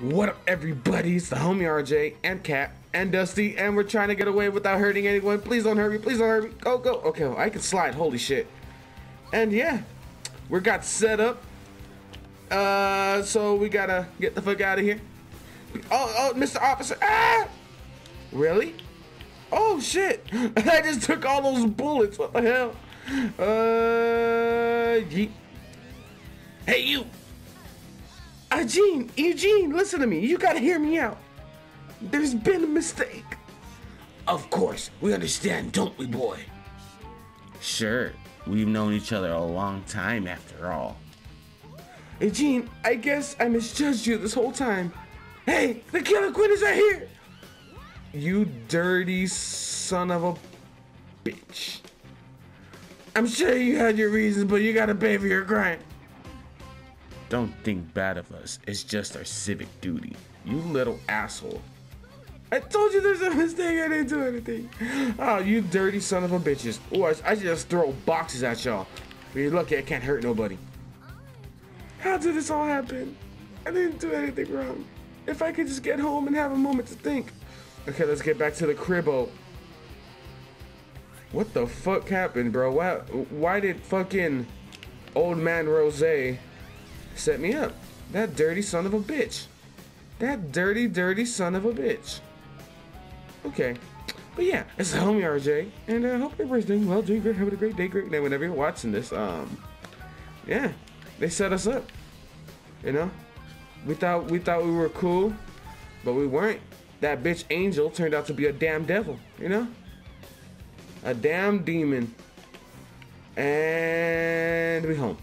What up, everybody? It's the homie RJ and Kat and Dusty, and we're trying to get away without hurting anyone. Please don't hurt me. Please don't hurt me. Go, go. Okay, well, I can slide. Holy shit. And yeah, we got set up. Uh, so we gotta get the fuck out of here. Oh, oh, Mr. Officer. Ah! Really? Oh shit! I just took all those bullets. What the hell? Uh, ye- hey you. Eugene, Eugene, listen to me. You gotta hear me out. There's been a mistake. Of course, we understand, don't we, boy? Sure, we've known each other a long time after all. Eugene, I guess I misjudged you this whole time. Hey, the killer queen is right here. You dirty son of a bitch. I'm sure you had your reasons, but you gotta pay for your crime. Don't think bad of us, it's just our civic duty. You little asshole. I told you there's a mistake. I didn't do anything. Oh, you dirty son of a bitches. Oh, I, I just throw boxes at y'all. You're lucky I can't hurt nobody. How did this all happen? I didn't do anything wrong. If I could just get home and have a moment to think. Okay, let's get back to the cribbo. What the fuck happened, bro? Why, why did fucking old man Rose set me up? That dirty son of a bitch. That dirty, dirty son of a bitch. Okay. But yeah, it's homie RJ, and I uh, hope everybody's doing well, doing great, having a great day, great night whenever you're watching this. Um, yeah, they set us up. You know, we thought we thought we were cool, but we weren't. That bitch Angel turned out to be a damn devil. You know, a damn demon. And we home.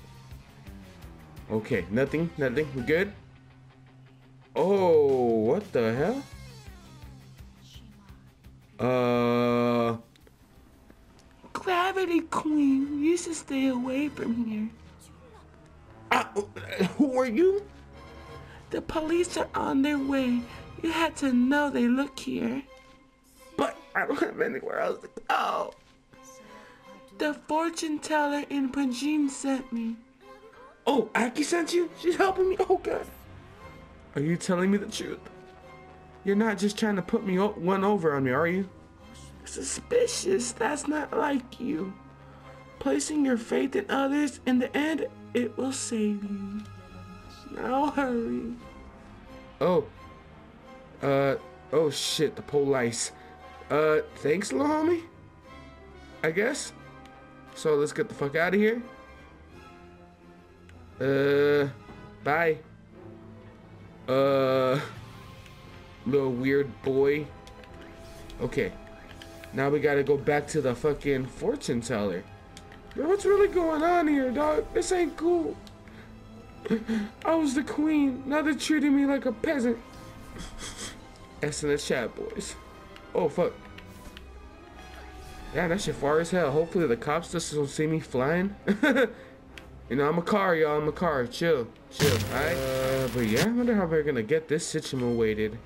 Okay, nothing, nothing. We good? Oh, what the hell? Uh. Gravity Queen, you should stay away from here. Uh, who are you? The police are on their way. You had to know they look here. But I don't have anywhere else to go. The fortune teller in Pleajeune sent me. Oh, Aki sent you? She's helping me? Oh, God. Are you telling me the truth? You're not just trying to put me one over on me, are you? Suspicious. That's not like you. Placing your faith in others, in the end, it will save you. Now hurry. Oh. Uh, oh shit, the police. Uh, thanks, little homie? I guess. So let's get the fuck out of here. Uh, bye. Uh, little weird boy. Okay. Now we gotta go back to the fucking fortune teller. Bro, what's really going on here, dog? This ain't cool. I was the queen. Now they're treating me like a peasant. S in the chat, boys. Oh, fuck. Yeah, that shit far as hell. Hopefully the cops just don't see me flying. you know, I'm a car, y'all. I'm a car. Chill. Chill, alright? Uh, but yeah, I wonder how we're gonna get this situated.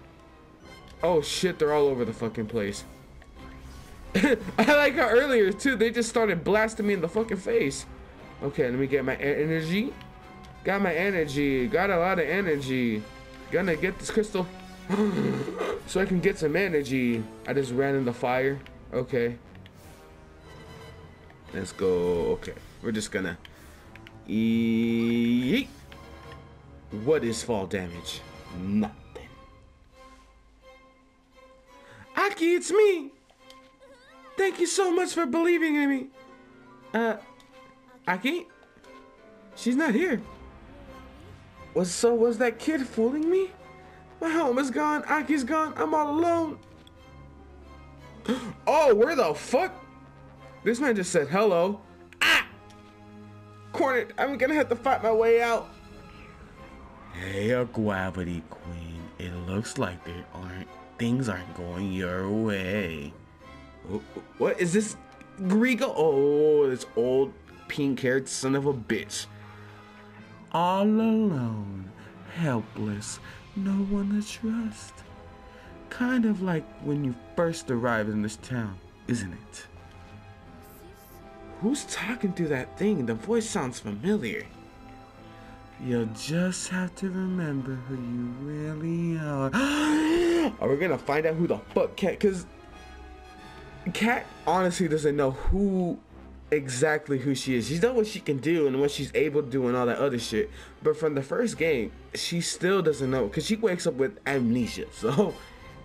Oh, shit. They're all over the fucking place. I like how earlier, too, they just started blasting me in the fucking face. Okay, let me get my energy. Got my energy. Got a lot of energy. Gonna get this crystal so I can get some energy. I just ran in the fire. Okay. Let's go. Okay. We're just gonna eat. What is fall damage? Nothing. Aki, it's me. Thank you so much for believing in me. Uh, Aki? She's not here. Was so was that kid fooling me? My home is gone, Aki's gone, I'm all alone. Oh, where the fuck? This man just said hello. Cornered, I'm gonna have to fight my way out. Hey, a gravity queen. It looks like there aren't things aren't going your way. What is this? Grigo? Oh, this old pink-haired son of a bitch. All alone, helpless, no one to trust. Kind of like when you first arrived in this town, isn't it? Who's talking through that thing? The voice sounds familiar. You'll just have to remember who you really are. Are we gonna find out who the fuck Kat? Cause Kat honestly doesn't know who exactly who she is. She knows what she can do and what she's able to do and all that other shit. But from the first game, she still doesn't know because she wakes up with amnesia. So,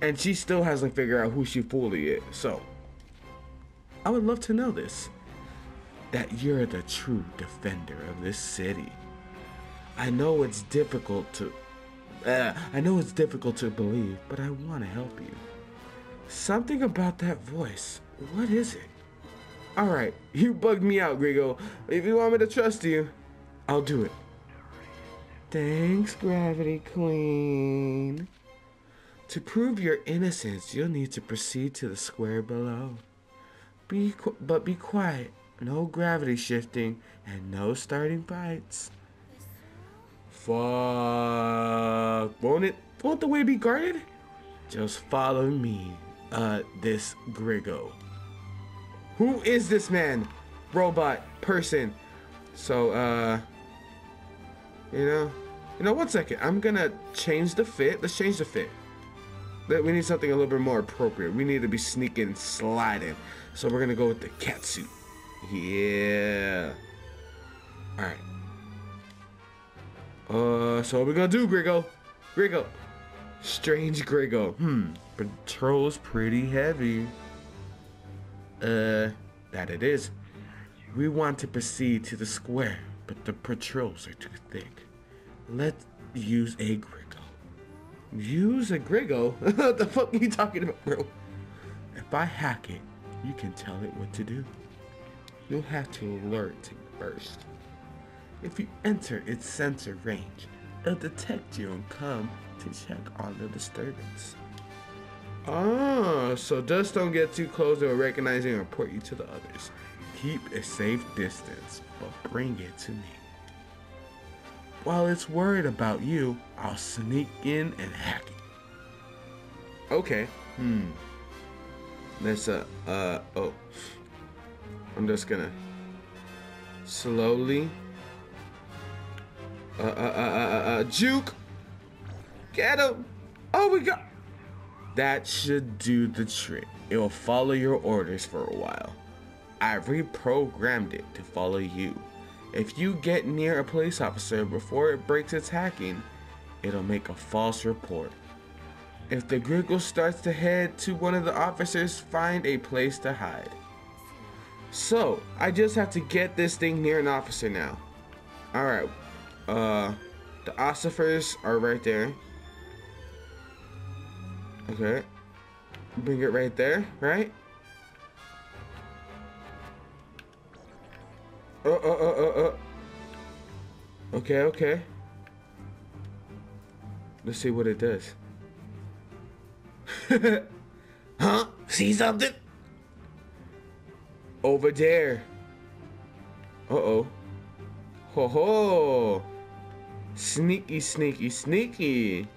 and she still hasn't figured out who she fully is. So, I would love to know this. That you're the true defender of this city. I know it's difficult to. Uh, I know it's difficult to believe, but I want to help you. Something about that voice. What is it? Alright, you bugged me out, Grigo. If you want me to trust you, I'll do it. Thanks, Gravity Queen. To prove your innocence, you'll need to proceed to the square below. Be but be quiet. No gravity shifting and no starting fights. Fuck. Won't it? Won't the way be guarded? Just follow me. Uh, this Grigo. Who is this man? Robot, person. So, uh, you know, you know, one second. I'm gonna change the fit. Let's change the fit. We need something a little bit more appropriate. We need to be sneaking, sliding. So we're gonna go with the cat suit. Yeah. All right. Uh, so what we gonna do, Grigo? Grigo. Strange Grigo. Hmm. Patrol's pretty heavy. Uh, that it is. We want to proceed to the square, but the patrols are too thick. Let's use a Grigo. Use a Grigo? what the fuck are you talking about, bro? If I hack it, you can tell it what to do. You'll have to alert it first. If you enter its sensor range, it'll detect you and come to check on the disturbance. Ah, so just don't get too close to recognizing and report you to the others. Keep a safe distance, but bring it to me. While it's worried about you, I'll sneak in and hack it. Okay. Hmm. Let's uh uh oh. I'm just gonna slowly uh uh uh uh uh, uh juke. Get him. Oh we got that should do the trick. It will follow your orders for a while. I reprogrammed it to follow you. If you get near a police officer before it breaks its hacking, it'll make a false report. If the Griggle starts to head to one of the officers, find a place to hide. So, I just have to get this thing near an officer now. Alright, uh, the ossifers are right there. Okay. Bring it right there, right? Uh, uh, uh, uh, uh. Okay, okay. Let's see what it does. huh? See something? Over there. Uh-oh. Ho ho. Sneaky, sneaky, sneaky.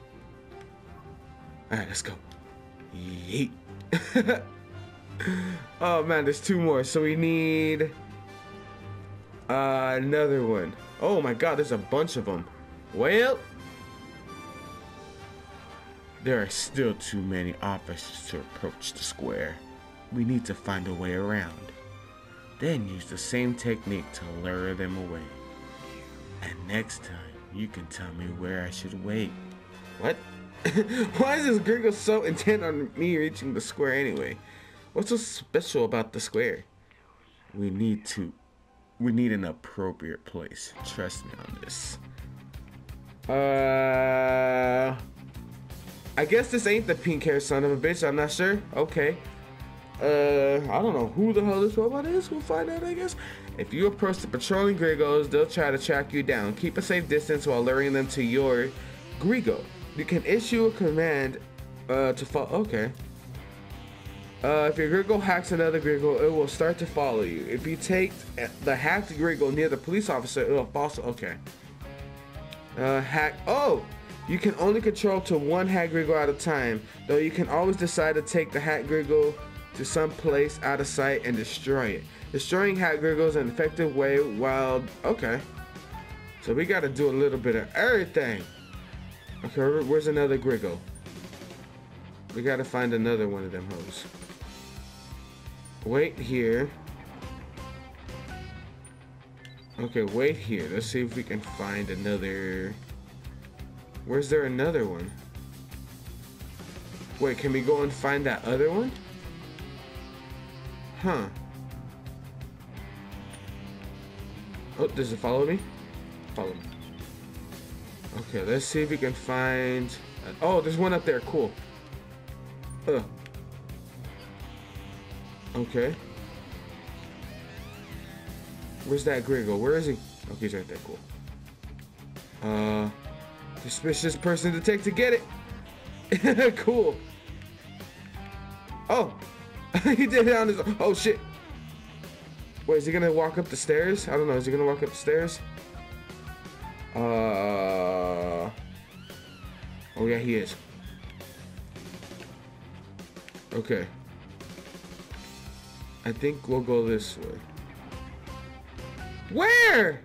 Alright, let's go. Yeet. oh man, there's two more. So we need uh, another one. Oh my god, there's a bunch of them. Well, there are still too many officers to approach the square. We need to find a way around. Then use the same technique to lure them away. And next time, you can tell me where I should wait. What? Why is this Gringo so intent on me reaching the square anyway? What's so special about the square? We need to. We need an appropriate place. Trust me on this. Uh. I guess this ain't the pink hair son of a bitch. I'm not sure. Okay. Uh, I don't know who the hell this robot is. We'll find out, I guess. If you approach the patrolling Grigos, they'll try to track you down. Keep a safe distance while luring them to your Grigo. You can issue a command uh, to follow. Okay. Uh, if your Griggle hacks another Griggle, it will start to follow you. If you take the hacked Griggle near the police officer, it will follow. Okay. Uh, hack. Oh! You can only control to one hack Griggle at a time, though you can always decide to take the hack Griggle to some place out of sight and destroy it. Destroying Griggle is an effective way while. Okay. So we gotta do a little bit of everything. Okay, where's another Griggle? We gotta find another one of them hoes. Wait here. Okay, wait here. Let's see if we can find another... Where's there another one? Wait, can we go and find that other one? Huh. Oh, does it follow me? Follow me. Okay, let's see if we can find... Oh, there's one up there. Cool. Okay. Where's that Griggle? Where is he? Okay, he's right there. Cool. Uh, suspicious person to take to get it. cool. Oh, he did it on his. Oh shit. Wait, is he gonna walk up the stairs? I don't know. Is he gonna walk up the stairs? Uh. Oh yeah, he is. Okay. I think we'll go this way. Where?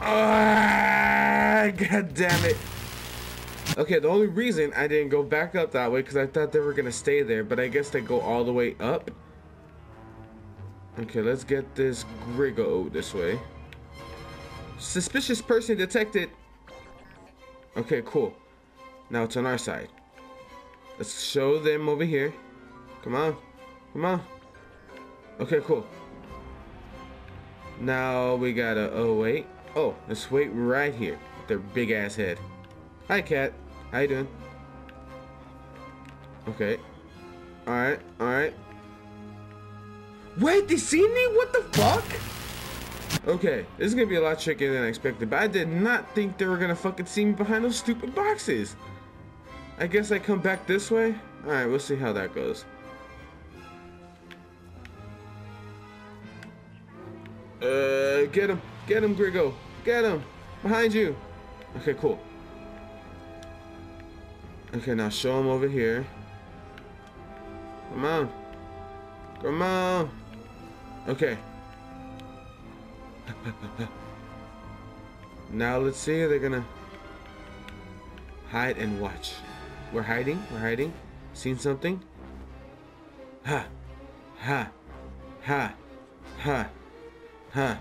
Ah, God damn it. Okay, the only reason I didn't go back up that way because I thought they were going to stay there, but I guess they go all the way up. Okay, let's get this Griggle this way. Suspicious person detected. Okay, cool. Now it's on our side. Let's show them over here. Come on. Come on. Okay, cool. Now we gotta, oh wait. Oh, let's wait right here their big ass head. Hi cat, how you doing? Okay. Alright, alright. Wait, they see me? What the fuck? Okay, this is gonna be a lot trickier than I expected, but I did not think they were gonna fucking see me behind those stupid boxes. I guess I come back this way? Alright, we'll see how that goes. Uh, get him. Get him, Griggle. Get him. Behind you. Okay, cool. Okay, now show him over here. Come on. Come on. Okay. now let's see. They're gonna hide and watch. We're hiding. We're hiding. Seen something? Ha. Ha. Ha. Ha. Huh.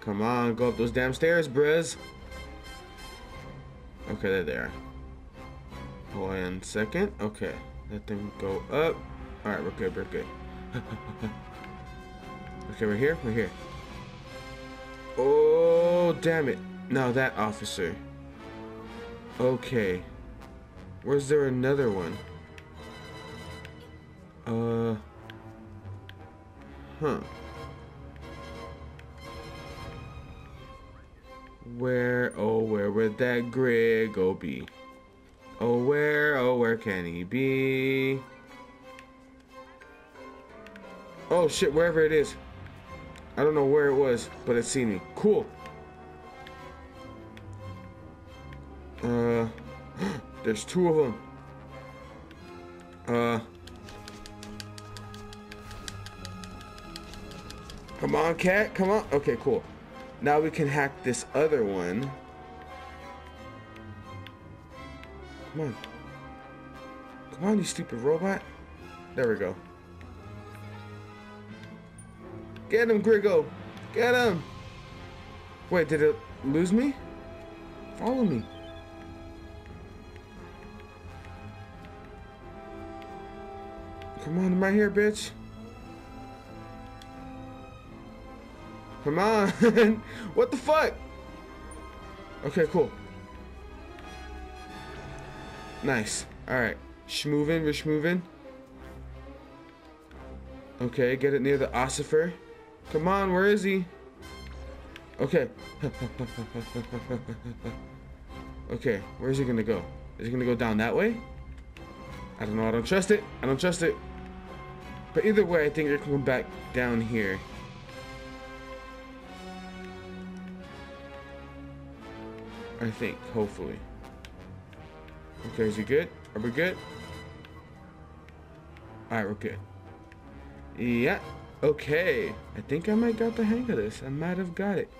Come on, go up those damn stairs, Briz. Okay, there. One second. Okay. Let them go up. Alright, we're good, we're good. okay, we're here, we're here. Oh, damn it. Now that officer. Okay. Where's there another one? Uh. Huh. Where, oh, where would that Griggle be? Oh, where, oh, where can he be? Oh, shit, wherever it is. I don't know where it was, but it's seen me. Cool. Uh, there's two of them. Uh. Come on, cat. Come on. Okay, cool. Now we can hack this other one. Come on. Come on, you stupid robot. There we go. Get him, Griggle. Get him. Wait, did it lose me? Follow me. Come on, I'm right here, bitch. Come on. what the fuck? Okay, cool. Nice. Alright. Schmovin, we're schmovin. Okay, get it near the ossifer. Come on, where is he? Okay. okay, where's he gonna go? Is he gonna go down that way? I don't know, I don't trust it. I don't trust it. But either way, I think they're coming back down here. I think, hopefully. Okay, is he good? Are we good? Alright, we're good. Yeah, okay. I think I might got the hang of this. I might have got it.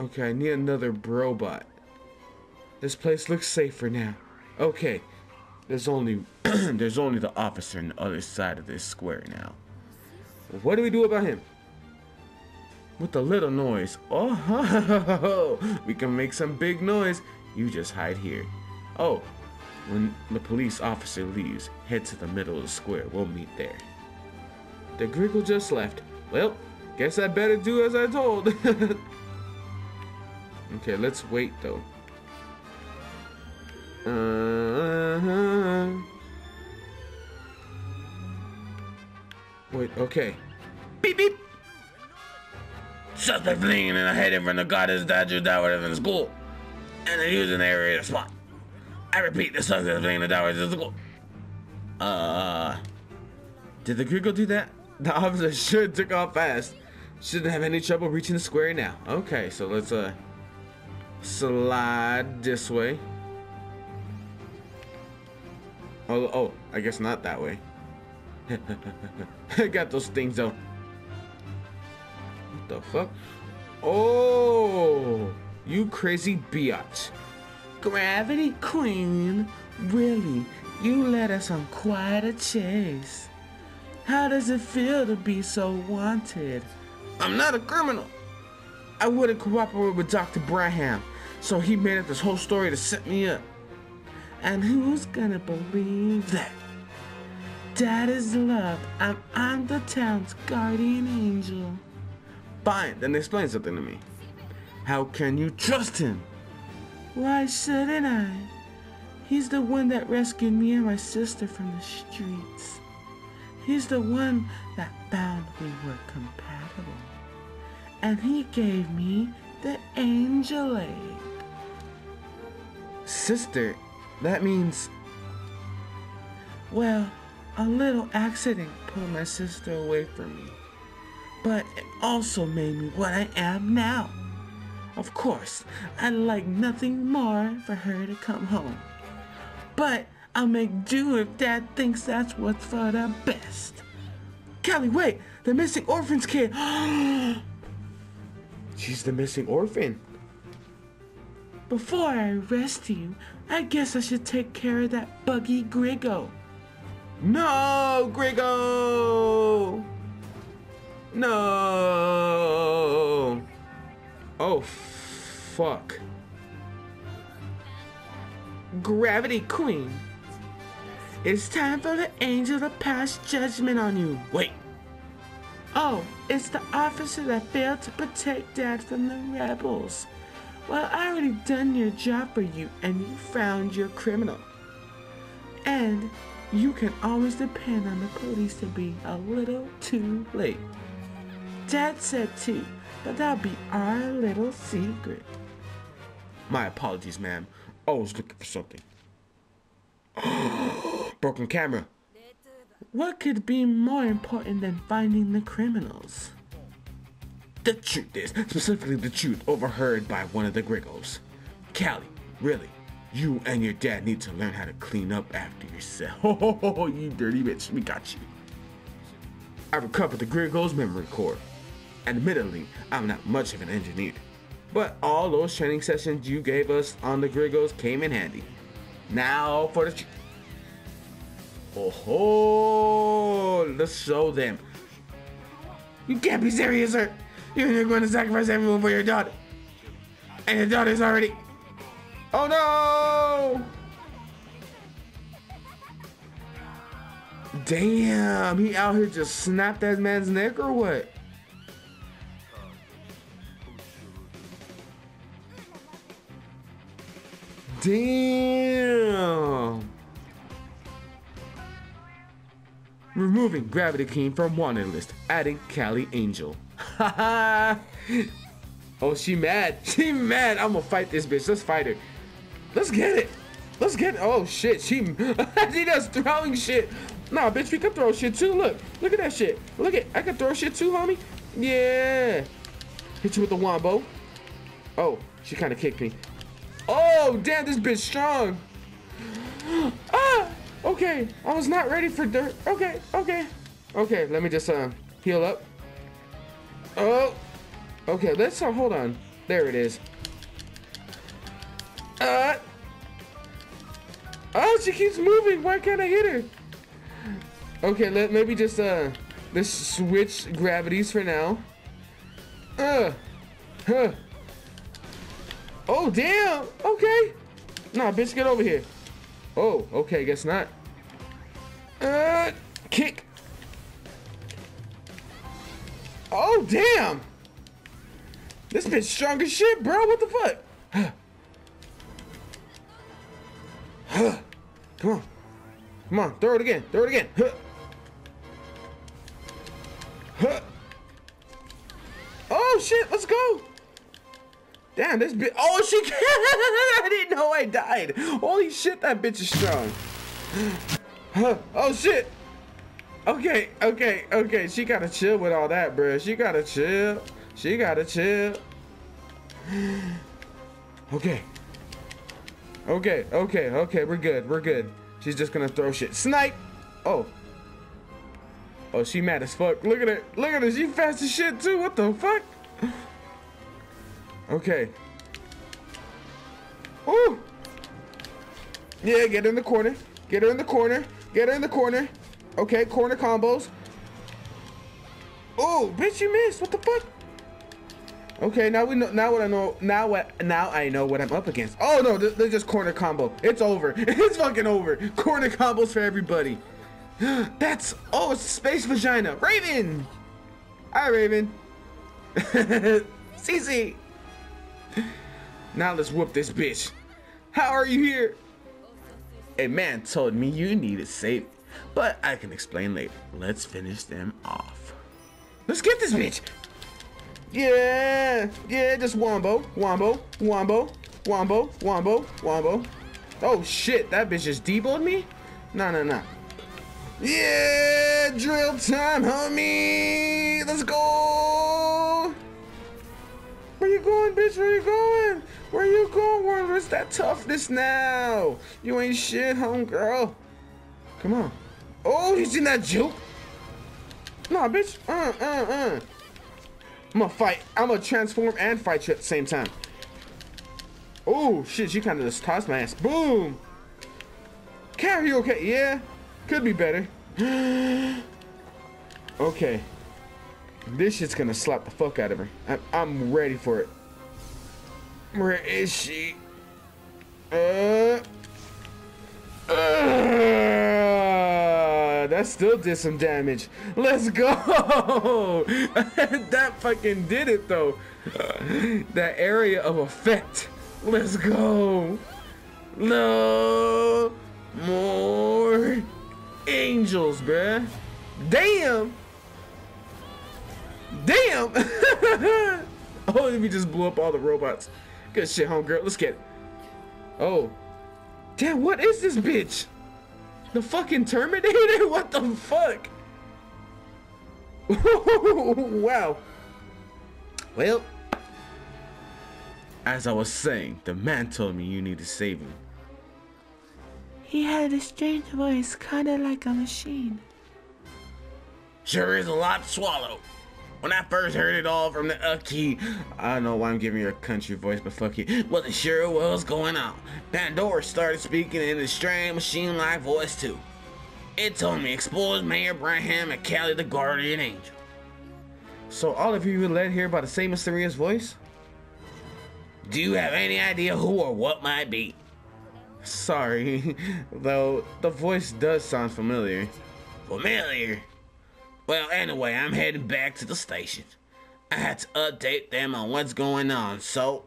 Okay, I need another brobot. This place looks safer now. Okay, there's only there's only the officer on the other side of this square now. What do we do about him? With a little noise. Oh, we can make some big noise. You just hide here. Oh, when the police officer leaves, head to the middle of the square. We'll meet there. The Griggle just left. Well, guess I better do as I told. okay, let's wait though. Uh-huh. Wait, okay. Beep beep. Suspect fleeing in the head in front of Goddess Dodger Tower in school. And they're using the area spot. I repeat, the suspect fleeing the tower to school. Uh, did the Griggle do that? The officer should took off fast. Shouldn't have any trouble reaching the square now. Okay, so let's uh slide this way. Oh, oh, I guess not that way. I got those things though. What the fuck? Oh, you crazy biatch. Gravity Queen, really, you led us on quite a chase. How does it feel to be so wanted? I'm not a criminal. I wouldn't cooperate with Dr. Braham, so he made up this whole story to set me up. And who's gonna believe that? Dad is loved, and I'm the town's guardian angel. Fine, then explain something to me. How can you trust him? Why shouldn't I? He's the one that rescued me and my sister from the streets. He's the one that found we were compatible. And he gave me the angel egg. Sister, that means. Well, a little accident pulled my sister away from me. But it also made me what I am now. Of course, I'd like nothing more for her to come home. But I'll make do if Dad thinks that's what's for the best. Kali, wait! The missing orphan's kid! She's the missing orphan. Before I arrest you, I guess I should take care of that buggy Griggo. No, Griggo! No! Oh, fuck. Gravity Queen. It's time for the angel to pass judgment on you. Wait. Oh, it's the officer that failed to protect Dad from the rebels. Well, I already done your job for you and you found your criminal. And you can always depend on the police to be a little too late. Dad said too, but that'll be our little secret. My apologies, ma'am. Oh, I was looking for something. Broken camera. What could be more important than finding the criminals? The truth is, specifically the truth overheard by one of the Griggles. Kali, really, you and your dad need to learn how to clean up after yourself. Oh, you dirty bitch, we got you. I recovered the Griggles memory core. Admittedly, I'm not much of an engineer, but all those training sessions you gave us on the Griggles came in handy. Now for the. Oh, let's show them. You can't be serious, sir. You're going to sacrifice everyone for your daughter. And your daughter's already. Oh no! Damn, he out here just snapped that man's neck or what? Damn. Removing Gravity King from wanted list, adding Kali Angel. oh, she mad. She mad. I'm gonna fight this bitch. Let's fight her. Let's get it. Let's get it. Oh shit. She she throwing shit. Nah, bitch, we can throw shit too. Look. Look at that shit. Look at I can throw shit too, homie. Yeah. Hit you with the wombo. Oh, she kinda kicked me. Oh, damn, this bitch strong. ah! Okay, I was not ready for dirt. Okay, okay. Okay, let me just uh, heal up. Oh, okay, let's uh, hold on. There it is. Uh. Oh, she keeps moving. Why can't I hit her? Okay, let maybe just uh, let's switch gravities for now. Uh, huh. Oh damn. Okay. Nah, bitch, get over here. Oh, okay, guess not. Uh, kick. Oh damn. This bitch strong as shit, bro. What the fuck? Huh. Come on. Come on, throw it again. Throw it again. Huh. Huh. Oh shit, let's go. Damn, this bitch. Oh, she. I didn't know I died. Holy shit, that bitch is strong. Oh shit. Okay, okay, okay. She gotta chill with all that, bruh. She gotta chill. She gotta chill. Okay. Okay, okay, okay. We're good. We're good. She's just gonna throw shit. Snipe! Oh. Oh, she mad as fuck. Look at her. Look at her. She fast as shit too. What the fuck? Okay. Ooh. Yeah, get her in the corner. Get her in the corner. Get her in the corner. Okay, corner combos. Oh, bitch, you missed. What the fuck? Okay, now we know. Now what I know. Now what? Now I know what I'm up against. Oh no, they're, just corner combo. It's over. It's fucking over. Corner combos for everybody. That's oh, it's space vagina. Raven. Hi, Raven. Cecie. Now let's whoop this bitch. How are you here? A man told me you needed safe, but I can explain later. Let's finish them off. Let's get this bitch. Yeah, yeah, just wombo, wombo, wombo, wombo, wombo, wombo. Oh shit, that bitch just deboed me? No, no, no. Yeah, drill time, homie. Let's go. Where you going, bitch? Where you going? Where you going? Where's that toughness now? You ain't shit, homegirl. Come on. Oh, you seen that juke? Nah, bitch. Uh, uh, uh. I'm gonna fight. I'm gonna transform and fight you at the same time. Oh, shit. She kind of just tossed my ass. Boom. Carry, okay? Yeah. Could be better. okay. This shit's gonna slap the fuck out of her. I'm, I'm ready for it. Where is she? Uh. Uh, that still did some damage. Let's go! that fucking did it though. that area of effect. Let's go. No more angels, bruh. Damn. Damn! oh, if we just blew up all the robots. Good shit, homegirl. Let's get it. Oh. Damn, what is this bitch? The fucking Terminator? What the fuck? wow. Well, as I was saying, the man told me you needed saving. He had a strange voice, kinda like a machine. Sure is a lot to swallow. When I first heard it all from the Ucky, I don't know why I'm giving you a country voice, but fuck it. wasn't sure what was going on. Pandora started speaking in a strange machine-like voice too. It told me expose Mayor Braham and Kali the Guardian Angel. So all of you were led here by the same mysterious voice? Do you have any idea who or what might be? Sorry, though the voice does sound familiar. Familiar? Well, anyway, I'm heading back to the station. I had to update them on what's going on, so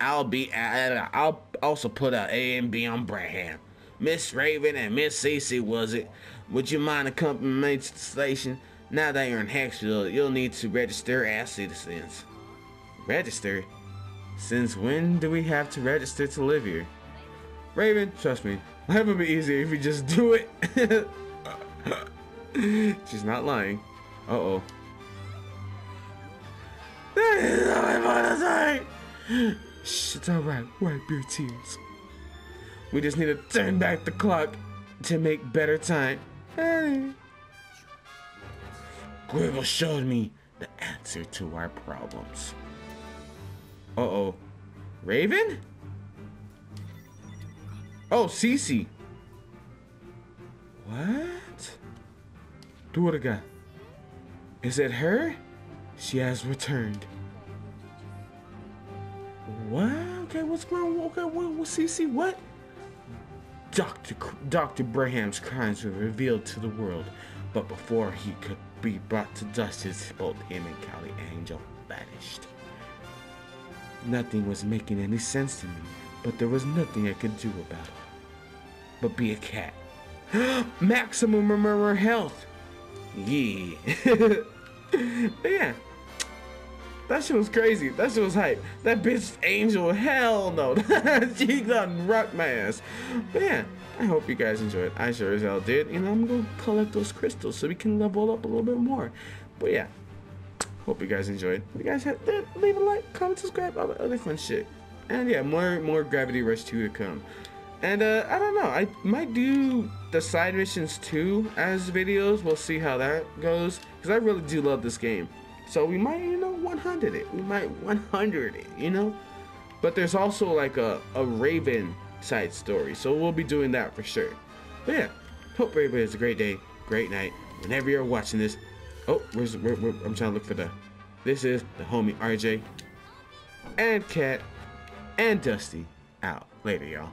I'll be. I'll also put out A and B on Braham. Miss Raven and Miss Cecie, was it? Would you mind accompanying me to the station? Now that you're in Hekseville, you'll need to register as citizens. Register? Since when do we have to register to live here? Raven, trust me, life would be easier if you just do it. She's not lying. Uh oh. Shh, it's alright. Wipe your tears. We just need to turn back the clock to make better time. Hey. Gribble showed me the answer to our problems. Uh-oh. Raven? Oh, Cecie. What? Durga. Is it her? She has returned. What? Okay, what's going on? Okay, what, what, Cecie, what? Dr. Dr. Braham's crimes were revealed to the world, but before he could be brought to justice, both him and Kali Angel vanished. Nothing was making any sense to me, but there was nothing I could do about it. But be a cat. Maximum remember health. Yeah. But yeah. That shit was crazy. That shit was hype. That bitch Angel, hell no. she done rocked my ass. But yeah, I hope you guys enjoyed. I sure as hell did. And I'm gonna collect those crystals so we can level up a little bit more. But yeah, hope you guys enjoyed. If you guys had, leave a like, comment, subscribe, all the other fun shit. And yeah, more more Gravity Rush 2 to come. And uh, I don't know. I might do the side missions too as videos. We'll see how that goes. Because I really do love this game. So we might, you know, 100 it. We might 100 it, you know? But there's also like a, a Raven side story. So we'll be doing that for sure. But yeah, hope everybody has a great day, great night. Whenever you're watching this. Oh, where's where, where, I'm trying to look for the. This is the homie RJ and Kat and Dusty out. Later, y'all.